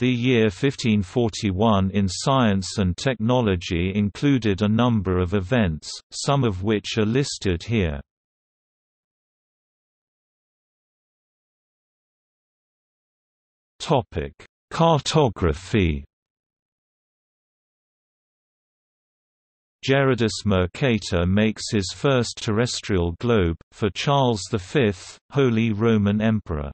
The year 1541 in science and technology included a number of events, some of which are listed here. Topic: Cartography Gerardus Mercator makes his first terrestrial globe, for Charles V, Holy Roman Emperor.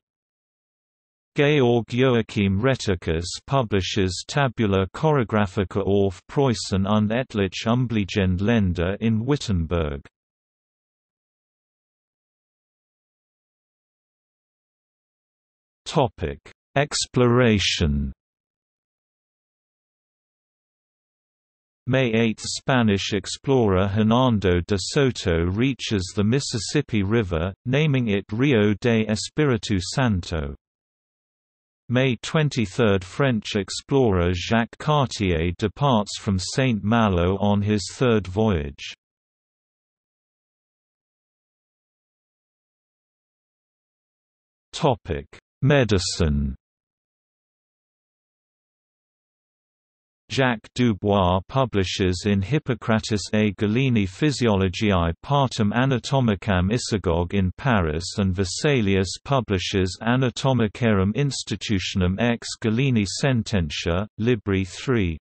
Georg Joachim Rheticus publishes Tabula Chorographica auf Preußen und etliche umliegende Länder in Wittenberg. Exploration May 8 – Spanish explorer Hernando de Soto reaches the Mississippi River, naming it Rio de Espiritu Santo. May 23 – French explorer Jacques Cartier departs from Saint Malo on his third voyage. Medicine Jacques Dubois publishes in Hippocratis A Galeni Physiologiae Partum Anatomicam Isagoge in Paris and Vesalius publishes Anatomicarum Institutionum ex Galeni Sententia, Libri 3.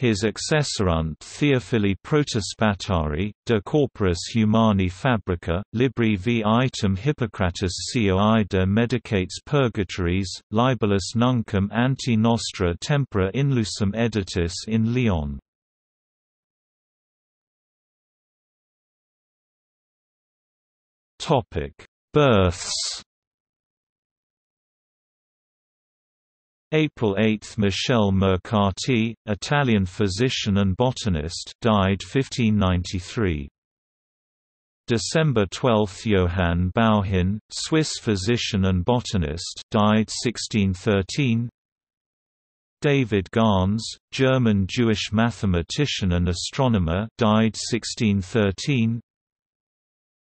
His accessorunt Theophili Protospatari, de corporis humani fabrica, libri v item Hippocratis coi de medicates purgatories, libellus nuncum ante nostra tempora inlusum editus in Lyon. Births April 8 – Michel Mercati, Italian physician and botanist died 1593. December 12 – Johann Bauhin, Swiss physician and botanist died 1613. David Gans, German Jewish mathematician and astronomer died 1613.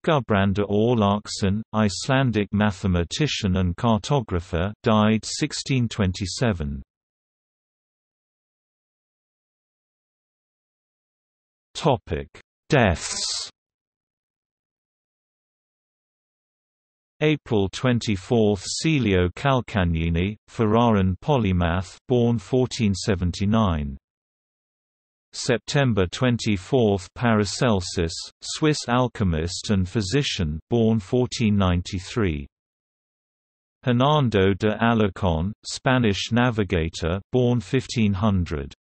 Gudbrandur Orlaksson, Icelandic mathematician and cartographer died 1627. Topic: Deaths. April 24 – Celio Calcagnini, Ferraran polymath born 1479 September 24 – Paracelsus, Swiss alchemist and physician born 1493. Hernando de Alarcón, Spanish navigator born 1500.